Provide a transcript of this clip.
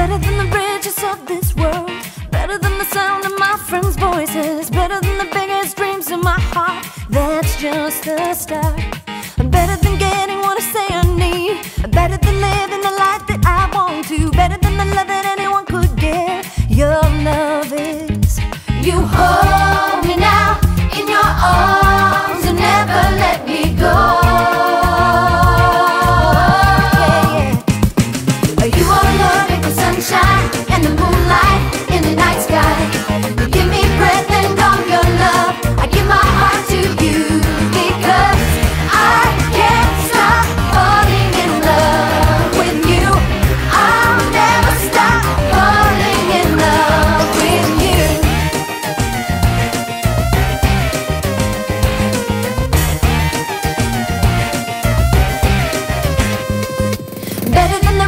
Better than the riches of this world. Better than the sound of my friends' voices. Better than the biggest dreams in my heart. That's just the start. Better than getting what I say I need. Better than living the life better than